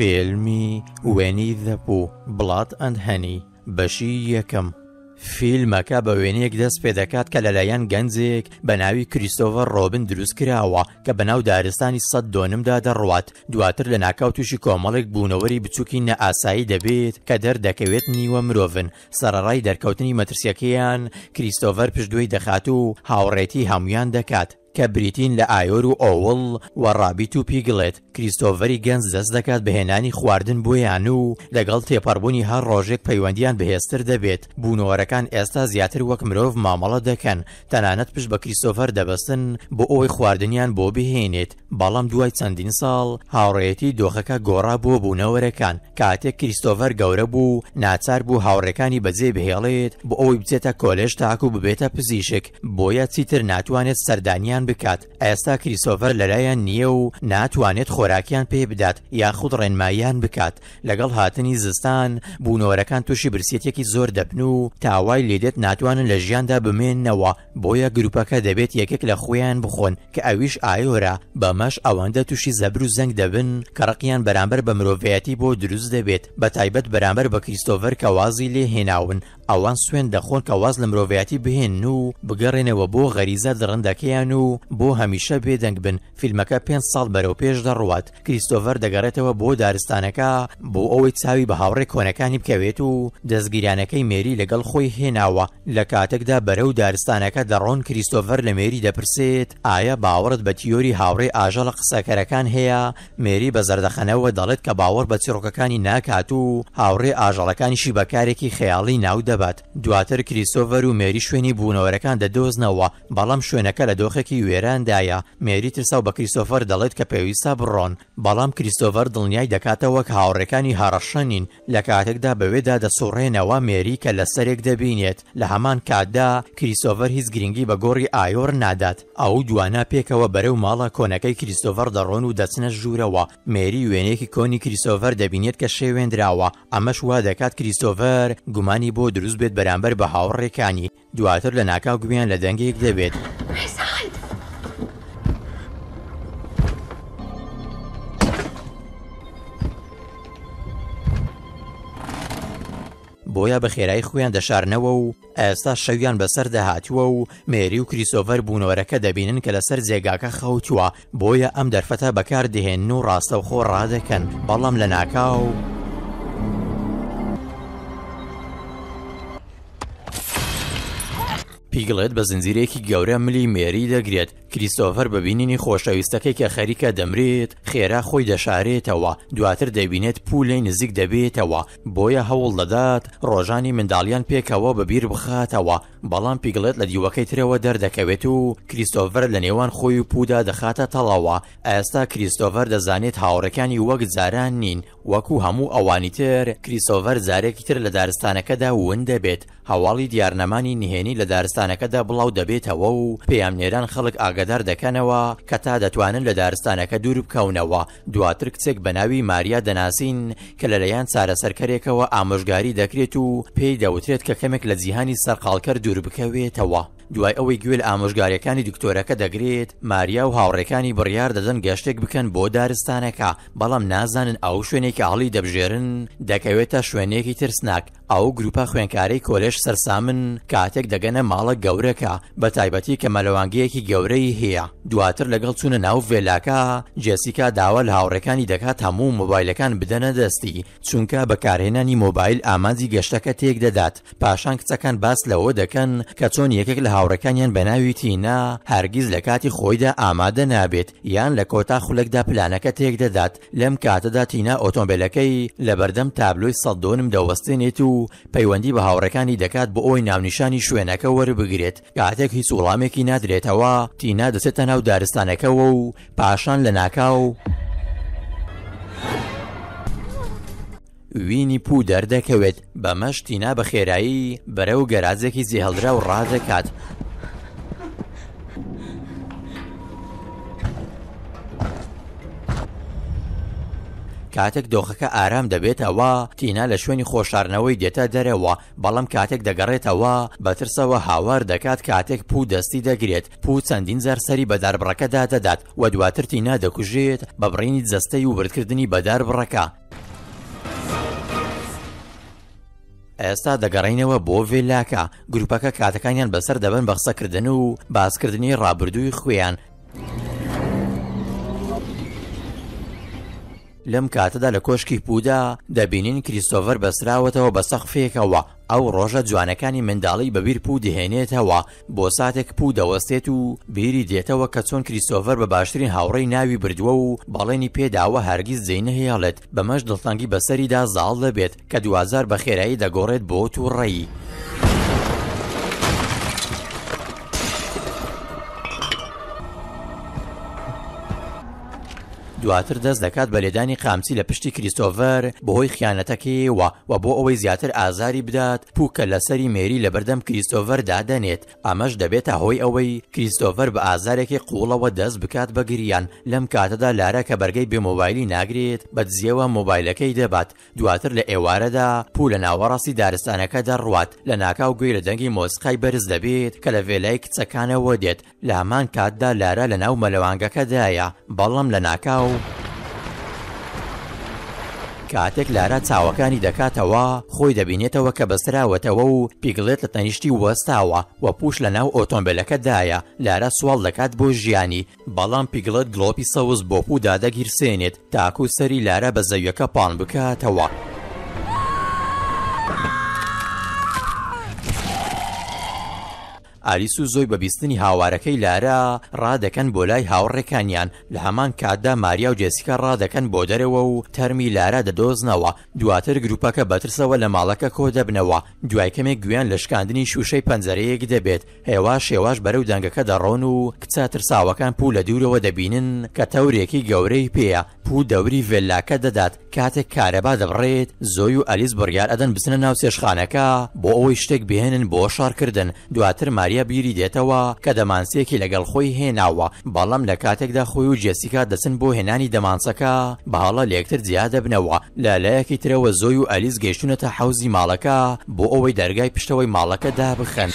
فیلمی وێنی دەپ و بڵات ئەند هەنی بەشی یەکەم فیلمەکە بە وێنەیەک دەست پێ دەکات کە لەلایەن گەنجێک بە ناوی کریستۆڤەر ڕۆبن دروست کراوە کە بە ناو دارستانی سەد دۆنمدا دەڕوات دواتر لە ناکاو تووشی کۆمەڵێک بوونەوەری بچووکی نەئاسایی دەبێت کە دەردەکەوێت نیوە مرۆڤن سەرەڕای دەرکەوتنی مەترسیەکەیان، کریستۆڤەر پشتگوێی دەخات و هاوڕێتی هەموویان دەکات، کە بریتین لە ئایۆر و ئۆوڵ و ڕابیت و پیگلێت، کریستۆڤەری گەنج دەست دەکات بە هێنانی خواردن بۆیان و لەگەڵ تێپەڕبوونی هەر ڕۆژێک پەیوەندییان بەهێزتر دەبێت، بوونەوەرەکان ئێستا زیاتر وەک مرۆڤ مامەڵە دەکەن، تەنانەت پشت بە کریستۆڤەر دەبەستن بۆ ئەوەی خواردنیان بۆ بهێنێت. بەڵام دوای چەندین ساڵ هاوڕێیەتی دۆخەکە گۆڕا بۆ بوونەوەرەکان، کاتێک کریستۆڤەر گەورە بوو و ناچار بوو هاوڕێکانی بەجێ بهێڵێت بۆ ئەوەی بچێتە کۆلێژ تاکوو ببێتە پزیشک، بۆیە چیتر ناتوانێت سەردانیان بکات، ئێستا کریستۆڤەر لەلایان نییە و ناتوانێت خۆراکیان پێ بدات یاخود ڕێنماییان بکات، لەگەڵ هاتنی زستان بوونەوەرەکان تووشی برسیەتێکی زۆر دەبن و تا وای لێدێت ناتوانن لە ژیاندا بمێننەوە. بۆیە گروپەکە دەبێت یەکێک لە خوێیان بخۆن کە ئەویش ئایۆرە، بەمەش ئەوەندە توشی زەبر و زەنگ دەبن کە ڕقیان بەرامبەر بە مرۆڤەیەتی بۆ دروست دەبێت بەتایبەت بەرامبەر بە کریستۆڤەر کە وازی لێ هێناون ئەوان سوێند دەخۆن کە واز لە مرۆڤەیەتی بهێنن و بگەڕێنەوە بۆ غەریزە دڕندەکەیان و بۆ هەمیشە بێدەنگ بن فیلمەکە پێنج ساڵ بەرەو پێش دەڕوات، کریستۆفەر دەگەڕێتەوە بۆ دارستانەکە بۆ ئەوەی چاوی بە هاوڕێ کۆنەکانی بکەوێت و دەزگیرانەکەی مێری لەگەڵ خۆی هێناوە، لە کاتەکدا بەرەو دارستانەکە دەڕۆن کریستۆفەر لە مێری دەپرسێت ئایە باوەڕت بە تیۆری هاوڕێ ئاژەڵە قسەکەرەکان هەیە؟ مێری بە زەردەخەنەوە دەڵێت کە باوەڕ بە چیڕۆکەکانی ناکات و هاوڕێ ئاژەڵەکانیشی بە کارێکی خەیاڵی ناو دەبات، دواتر کریستۆفەر و مێری شوێنی بوونەوەرەکان دەدۆزنەوە، بەڵام شوێنەکە لە دۆخێکی وێراندایە، مێری ترساو بە کریستۆفەر دەڵێت کە پێویستە بڕۆن، بەڵام کریستۆفەر دڵنیای دەکاتەوە وەک هاوڕێکانی هەڕەشە نین، لە کاتێکدا بەوێدا دەسوڕێنەوە مێری کە لە سەرێک دەبینێت، لە هەمان کاتدا کریستۆفەر هیچ گرنگی بە گۆڕی ئایۆر نادات، ئەو دوانە پێکەوە بەرەو ماڵە کۆنەکەی کریستۆفەر دەڕۆن و دەچنە ژوورەوە، مێری وێنەیەکی کۆنی کریستۆفەر دەبینێت کە شێوێندراوە، ئەمەش وادەکات کریستۆفەر گومانی بۆ دروست بێت بەرامبەر بە هاوڕێکانی. دواتر لە ناکاو گوێیان لە دەنگێک دەبێت. ڕێزان! بۆیە بە خێرایی خۆیان دەشارنەوە و ئێستا شەویان بەسەر دەهاتووە و مێری و کریسۆڤەر بوونەوەرەکە دەبینن کە لەسەر جێگاکە خەوتووە بۆیە ئەم دەرفەتە بەکار دەهێنن و ڕاستەوخۆ ڕادەکەن، بەڵام لە ناکاو. پیگڵێت بە زنجیرێکی گەورە ملی مێری دەگرێت کریستۆڤەر بە بینینی خۆشەویستەکەی کە خەریکە دەمرێت خێرا خۆی دەشارێتەوە دواتر دەبینێت پولەی نزیک دەبێتەوە بۆیە هەوڵ دەدات ڕۆژانی منداڵیان پێکەوە بەبیر بخاتەوە بەڵام پیگڵێت لە دیوەکەی ترەوە دەردەکەوێت و کریستۆڤەر لە نێوان خۆی و پوودا دەخاتە تەڵەوە، ئێستا کریستۆڤەر دەزانێت هاوڕێکانی وەک جاران نین، وەکو هەموو ئەوانی تر کریستۆڤەر جارێکی تر لە دارستانەکەدا ون دەبێت، هەواڵی دیارنەمانی نهێنی لە دارستانەکەدا بڵاو دەبێتەوە و پەیامنێران خەڵک ئاگادار دەکەنەوە کە تا دەتوانن لە دارستانەکە دوور بکەونەوە، دواتر کچێک بە ناوی ماریا دەناسین کە لەلایەن چارەسەرکەرێکەوە ئامۆژگاری دەکرێت و پێی دەوترێت کە کەمێک لە جیهانی سەرقاڵکەر دووربکەوێتەوە. دوای ئەوەی گوێ لە ئامۆژگارییەکانی دکتۆرەکە دەگرێت، ماریا و هاوڕێکانی بڕیار دەدەن گەشتێک بکەن بۆ دارستانەکە، بەڵام نازانن ئەو شوێنەی کە هەڵیدەبژێرن دەکەوێتە شوێنێکی ترسناک. ئەو گروپە خوێنکارەی کۆلێژ سەرسامن کاتێک دەگەنە ماڵە گەورەکە بە تایبەتی کە مەلەوانگەیەکی گەورەی هەیە دواتر لەگەڵ چوونە ناو ڤێلاکە جێسیکا داوا لە هاوڕێکانی دەکات هەموو مۆبایلەکان بدەنە دەستی چونکە بەکارهێنانی مۆبایل ئامانجی گەشتەکە تێک دەدات پاشان کچەکان باس لەوە دەکەن کە چۆن یەکێک لە هاوڕێکانیان بە ناوی تینا هەرگیز لە کاتی خۆیدا ئامادە نابێت یان لە کۆتا خولەکدا پلانەکە تێک دەدات لەم کاتەدا تینا ئۆتۆمبێلەکەی لەبەردەم تابلۆی سەد دۆنم دەوەستێنێت و پەیوەندی بە هاوڕێکانی دەکات بۆ ئەوەی ناونیشانی شوێنەکە وەربگرێت، کاتێک هیچ وڵامێکی نادرێتەوە تینا دەچێتە ناو دارستانەکەوە و پاشان لەناکاو. وینی پوو دەردەکەوێت، بەمەش تینا بە خێرایی بەرەو گەراجێکی جێهێڵدراو ڕادەکات. کاتێک دۆخەکە ئارام دەبێتەوە تینا لە شوێنی خۆشارنەوەی دێتە دەرەوە بەڵام کاتێک دەگەڕێتەوە بەترسەوە هاوار دەکات کاتێک پوو دەستی دەگرێت پوو چەندین جار سەری بەدار بڕەکەدا دەدات و دواتر تینا دەکوژێت بە بڕینی جەستەی و بردکردنی بەدار بڕەکە ئێستا دەگەڕێینەوە بۆ ڤێلاکە گروپەکە کاتەکانیان بەسەر دەبن بە قسەکردن و باسکردنی ڕابردووی خوێیان لەم کاتەدا لە کۆشکی پودا دەبینین کریسۆڤەر بەسراوەتەوە بە سەقفێکەوە ئەو ڕۆژە جوانەکانی منداڵی بە بیر پوو دهێنێتەوە، بۆ ساتێک پوو دەوەستێت و بیری دێتەوە کە چۆن کریستۆفەر بە باشترین هاوڕێی ناوی بردووە و بەڵێنی پێ داوە هەرگیز جێی نەهێڵێت، بەمەش دڵتەنگی بە سەریدا زاڵ دەبێت کە دواجار بە خێرایی دەگۆڕێت بۆ توڕەیی. دواتر دەست دەکات بە لێدانی قامچی لە پشتی کریستۆفەر بەهۆی خیانەتەکەیەوە، و بۆ ئەوەی زیاتر ئازاری بدات پووکە لەسەری مێری لەبەردەم کریستۆڤەر دادەنێت، ئەمەش دەبێتە هۆی ئەوەی کریستۆڤەر بە ئازارێکی قووڵەوە دەست بکات بە گریان، لەم کاتەدا لارا کە بەرگەی بێ مۆبایلی ناگرێت بە دزییەوە مۆبایلەکەی دەبات، دواتر لە ئێوارەدا پوو لە ناوەڕاستی دارستانەکە دەڕوات، لەناکاو گوێی لە دەنگی مۆسیقای بەرز دەبێت کە لە ڤێلای کچەکانەوە دێت، لە هەمان کاتدا لارا لە ناو مەلەوانگەکە دایە، بەڵام لە ناکاو، کاتێک لارا چاوەکانی دەکاتەوە، خۆی دەبینێتەوە کە بەستراوەتەوە و پیگلێت لە تەنیشتی وەستاوە و پوش لە ناو ئۆتۆمبێلەکە دایە، لارا سواڵ دەکات بۆ ژیانی، بەڵام پیگلێت گڵۆپی سەوز بۆ پو دادەگیرسێنێت تاکو سەری لارا بە زەویەکە پان بکاتەوە. ئالیس و زۆی بە بیستنی هاوارەکەی لارا، ڕادەکەن بۆ لای هاوڕێکانیان، لە هەمان کاتدا ماریا و جێسیکا ڕادەکەن بۆ دەرەوە و تەرمی لارا دەدۆزنەوە، دواتر گروپەکە بە ترسەوە لە ماڵەکە کۆدەبنەوە، دوای کەمێک گوێیان لە شکاندنی شوشەی پەنجەرەیەک دەبێت، هێواش هێواش بەرەو دەنگەکە دەڕۆن و کچە ترساوەکان پوو لە دوورەوە دەبینن کە تەورێکی گەورەی پێیە، پوو دەوری ڤێللاکە دەدات، کاتێک کارەبا دەبڕێت، زۆی و ئەلیس بڕیار ئەدەن بچنە ناو چێشتخانەکە بۆ ئەوەی شتێک بهێنن بۆ شەڕکردن، دواتر ماریا بیری دێتەوە کە دەمانچەیەکی لەگەڵ خۆی هێناوە، بەڵام لە کاتێکدا خۆی و جێسیکا دەچن بۆ هێنانی دەمانچەکە بە هەڵە لێکتر جیا دەبنەوە، لە لایەکی ترەوە زۆی و ئەلیس گەیشتوونەتە حەوزی ماڵەکە بۆ ئەوەی دەرگای پشتەوەی ماڵەکە دابخەن.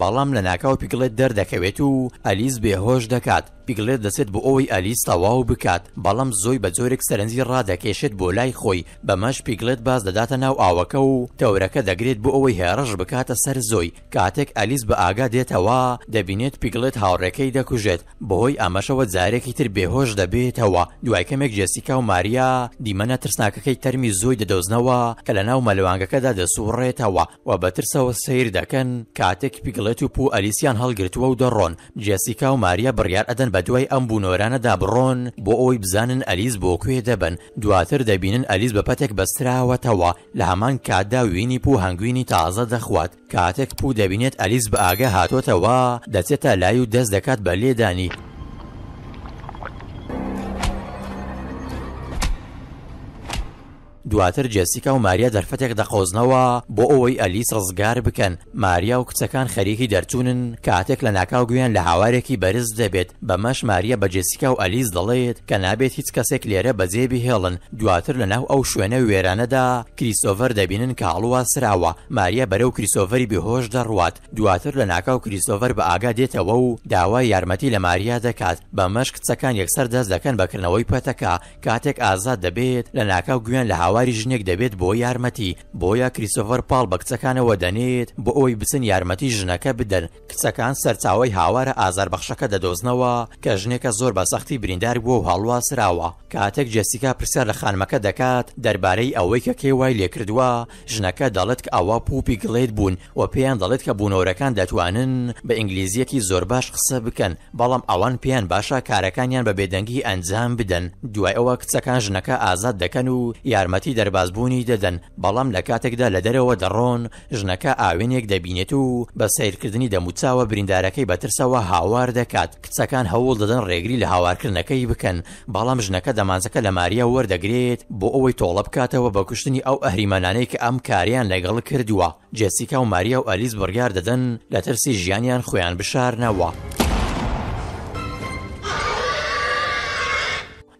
بەڵام لەناکاو پیگڵێت دەردەکەوێت و ئەلیس بێهۆش دەکات پیگلێت دەچێت بۆ ئەوەی ئەلیس تەواو بکات بەڵام زۆی بە جۆرێک سەرنجی ڕادەکێشێت بۆ لای خۆی بەمەش پیگلێت باز دەداتە ناو ئاوەکە و تەورەکە دەگرێت بۆ ئەوەی هێڕش بکاتە سەر زۆی کاتێک ئەلیس بە ئاگا دێتەوە دەبینێت پیگلێت هاوڕێکەی دەکوژێت بەهۆی ئەمەشەوە جارێکی تر بێهۆش دەبێتەوە، دوای کەمێک جێسیکا و ماریا دیمەنە ترسناکەکەی تەرمی زۆی دەدۆزنەوە کە لەناو مەلەوانگەکەدا دەسوڕێتەوە و بە ترسەوە سەیر دەکەن کاتێک پیگڵێت و پو ئەلیسیان هەڵگرتووە و دەڕۆن، جێسیکا و ماریا بڕیار ئەدەن بەدوای ئەم بونۆرانەدا بڕۆن بۆ ئەوەی بزانن ئەلیس بۆ کوێ دەبەن، دواتر دەبینن ئەلیس بە پەتێک بەستراوەتەوە، لە هەمان کاتدا وینی پو هەنگوینی تازە دەخوات. کاتێک پوو دەبینێت ئەلیس بە ئاگا هاتۆتەوە، دەچێتە لای و دەست دەکات بە لێدانی. دواتر جێسیکا و ماریا دەرفەتێک دەقۆزنەوە بۆ ئەوەی ئەلیس ڕزگار بکەن، ماریا و کچەکان خەریکی دەرچوونن کاتێک لە ناکاو گوێیان لە هاوارێکی بەرز دەبێت، بەمەش ماریە بە جێسیکا و ئەلیس دەڵێت کە نابێت هیچ کەسێک لێرە بەجێ بهێڵن، دواتر لەناو ئەو شوێنە وێرانەدا کریستۆڤەر دەبینن کە هەڵواسراوە، ماریە بەرەو کریستۆڤەری بێهۆش دەڕوات، دواتر لەناکاو کریستۆڤەر بە ئاگا دێتەوە و داوای یارمەتی لە ماریە دەکات، بەمەش کچەکان یەکسەر دەست دەکەن بە کردنەوەی پەتەکە، کاتێک ئازاد دەبێت لەناکاو گوێیان لە هاواری ژنێک دەبێت بۆ یارمەتی، بۆیە کریستۆڤەر پاڵ بە کچەکانەوە دەنێت بۆ ئەوەی بچن یارمەتی ژنەکە بدەن، کچەکان سەرچاوەی هاوارە ئازاربەخشەکە دەدۆزنەوە کە ژنێکە زۆر بە سەختی برینداربووە و هەڵواسراوە. کاتێک جێسیکا پرسیار لە خانمەکە دەکات دەربارەی ئەوەی کە کێ وای لێکردووە، ژنەکە دەڵێت کە ئەوە پوپی گلەید بوون و پێیان دەڵێت کە بوونەورەکان دەتوانن بە ئینگلیزییەکی زۆر باش قسە بکەن، بەڵام ئەوان پێیان باشە کارەکانیان بە بێدەنگی ئەنجام بدەن. دوای ئەوە کچەکان ژنەکە ئازاد دەکەن و یارمەتی دەربازبوونی دەدەن، بەڵام لە کاتێکدا لە دەرەوە دەڕۆن، ژنەکە ئاوێنێک دەبینێت و بە سەیرکردنی دەموچاوە بریندارەکەی بە ترسەوە هاوار دەکات، کچەکان هەوڵ دەدەن ڕێگری لە هاوارکردنەکەی بکەن، بەڵام ژنەکە دەمانچەکە لە ماریا وەردەگرێت بۆ ئەوەی تۆڵە بکاتەوە بە کوشتنی ئەو ئەهریمەنانەی کە ئەم کارەیان لەگەڵ کردووە. جێسیکا و ماریا و ئەلیس بڕیار دەدەن لە ترسی ژیانیان خۆیان بشارنەوە.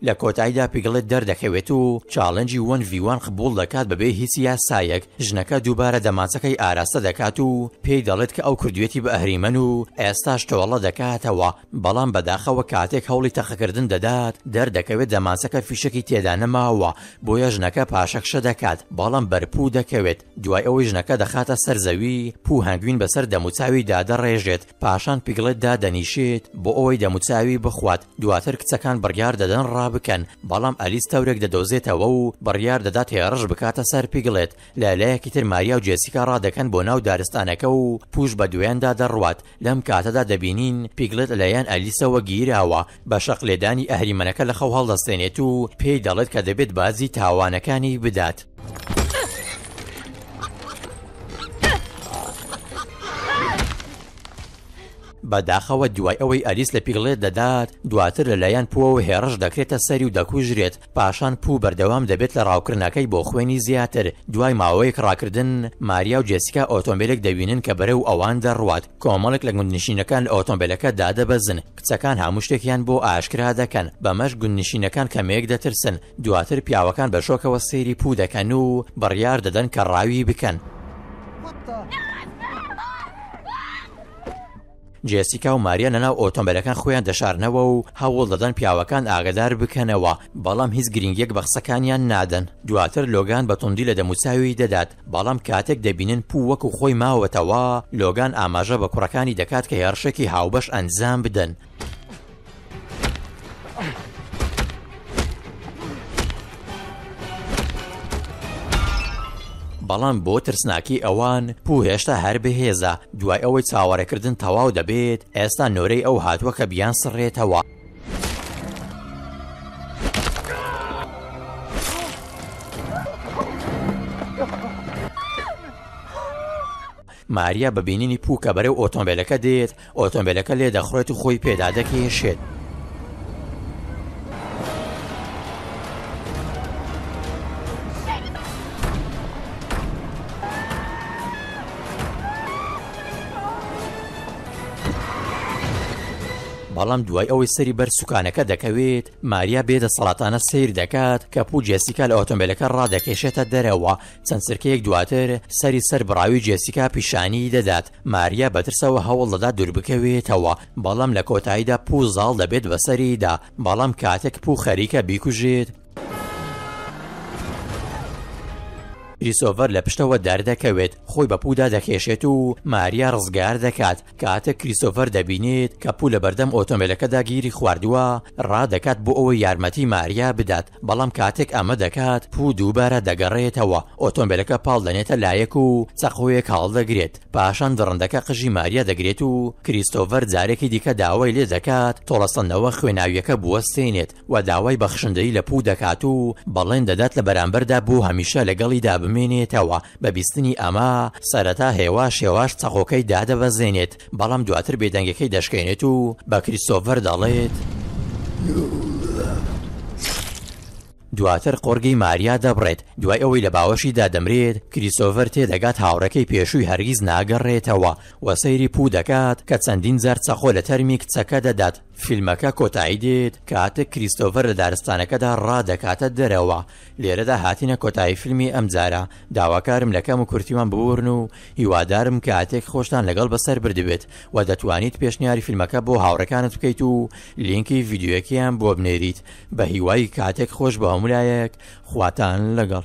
لە کۆتایدا پیگلێت دەردەکەوێت و چاڵێنجی وەن ڤی وان قبوڵ دەکات بەبێ هیچ یاسایەک، ژنەکە دووبارە دەمانچەکەی ئاراستە دەکات و پێی دەڵێت کە ئەو کردویەتی بە ئەهریمەن و ئێستاش تۆڵە دەکاتەوە، بەڵام بەداخەوە کاتێک هەوڵی تەقەکردن دەدات دەردەکەوێت دەمانچەکە فیشەکی تێدا نەماوە، بۆیە ژنەکە پاشەکشە دەکات، بەڵام بەرپوو دەکەوێت. دوای ئەوەی ژنەکە دەخاتە سەر زەوی، پوو هەنگوین بەسەر دەموچاوی دادەڕێژێت، پاشان پیگڵێت دادەنیشێت بۆ ئەوەی دەموچاوی بخوات، دواتر کچەکان بڕیار دەدەن ڕابکەن، بەڵام ئەلیس تەورێک دەدۆزێتەوە و بڕیار دەدات هێڕش بکاتە سەر پیگڵێت، لە لایەکی تر ماریا و جێسیکا ڕادەکەن بۆ ناو دارستانەکە و پووش بەدوایاندا دەڕوات، لەم کاتەدا دەبینین پیگلت لەلایەن ئەلیسەوە گیراوە بە شەق لێدانی ئەهریمەنەکە لە خەو هەڵدەستێنێت و پێی دەڵێت کە دەبێت باجی تاوانەکانی بدات. بە داخەوە دوای ئەوەی ئەلیس لە پیگلت دەدات دواتر لەلایەن پۆوە هێڕش دەکرێتە سەری و دەکوژرێت پاشان پوو بەردەوام دەبێت لە ڕاوکردنەکەی بۆ خوێنی زیاتر، دوای ماوەیەک ڕاکردن، ماریا و جێسیکا ئۆتۆمبێلێک دەبینن کە بەرەو ئەوان دەڕوات، کۆمەڵێک لە گوندنشینەکان لە ئۆتۆمبێلەکە دادەبەزن، کچەکان هەموو شتێکیان بۆ ئاشکرا دەکەن، بەمەش گوندنشینەکان کەمێک دەترسن، دواتر پیاوەکان بە شۆکەوە سەیری پوو دەکەن و بڕیار دەدەن کە ڕاوی بکەن. جێسیکا و ماریا لەناو ئۆتۆمبێلەکان خۆیان دەشارنەوە و هەوڵ دەدەن پیاوەکان ئاگەدار بکەنەوە، بەڵام هیچ گرنگییەک بە قسەکانیان نادەن. دواتر لۆگان بە توندی لە دەموچاوی دەدات، بەڵام کاتێک دەبینن پو وەکو خۆی ماوەتەوە، لۆگان ئاماژە بە کوڕەکانی دەکات کە هێڕشێکی هاوبەش ئەنجام بدەن. بەڵام بۆ ترسناکی ئەوان پو هێشتا هەر بەهێزە دوای ئەوەی چاوەڕێکردن تەواو دەبێت ئێستا نۆرەی ئەو هاتووە کە بیان سڕێتەوە ماریا بە بینینی پووکە بەرەو ئۆتۆمبیلەکە دێت ئۆتۆمبێلەکە لێ دەخوڕێت و خۆی پێدا دەکێشێت. بەڵام دوای ئەوەی سەری بەر سوکانەکە دەکەوێت ماریا بێ دەسەڵاتانە سیر دەکات کە پوو جێسیکا لە ئۆتۆمبیلەکە ڕادەکێشێتە دەرەوە چەند سرکەیەک دواتر سەری سەر بڕاوی جێسیکا پیشانی دەدات ماریا بە ترسەوە هەوڵ دەدات دووربکەوێتەوە، بەڵام لە کۆتاییدا پوو زاڵ دەبێت بەسەریدا، بەڵام کاتێک پوو خەریکە بیکوژێت، کریسۆفەر لە پشتەوە دەردەکەوێت، خۆی بە پوودا دەکێشێت و ماریا ڕزگار دەکات، کاتێک کریسۆفەر دەبینێت کە پوو لەبەردەم ئۆتۆمبێلەکەدا گیری خواردووە، ڕادەکات بۆ ئەوەی یارمەتی ماریا بدات، بەڵام کاتێک ئەمە دەکات پوو دووبارە دەگەڕێتەوە، ئۆتۆمبێلەکە پاڵ دەنێتە لایەک و چەقۆیەک هەڵدەگرێت، پاشان دڕندەکە قژی ماریا دەگرێت و کریستۆفەر جارێکی دیکە داوای لێ دەکات تۆڵەسەندنەوە خوێناوییەکە بوەستێنێت و داوای بەخشندەیی لە پوو دەکات و بەڵێن دەدات لە بەرامبەردا بۆ هەمیشە لەگەڵیدا بمێنێتەوە، بە بیستنی ئەمە سەرەتا هێواش هێواش چەقۆکەی دادەبەزێنێت. بەڵام دواتر بێدەنگەکەی دەشکێنێت و بە کریستۆڤەر دەڵێت دواتر قۆرگی ماریا دەبڕێت دوای ئەوەی لە باوەشی دادەمرێت کریسۆڤەر تێدەگات هاوڕەکەی پێشووی هەرگیز ناگەڕێتەوە و سەیری پوو دەکات کە چەندین جار چەقۆ لە تەرمی کچەکە دەدات فیلمەکە کۆتایی دێت کاتێک کریسۆڤەر لە دارستانەکەدا ڕادەکاتە دەرەوە لێرەدا هاتینە کۆتایی فیلمی ئەم جارە، داواکارم لە کەم و کورتیوان ببوورن و هیوادارم کاتێک خۆشتان لەگەڵ بەسەر بردبێت و دەتوانیت پێشنیاری فیلمەکە بۆ هاوڕێکانت بکەیت و لینکی ڤیدیۆیەکەیان بۆ بنێریت بە هیوای کاتێک خۆش بە هەموولایەک خواتان لەگەڵ.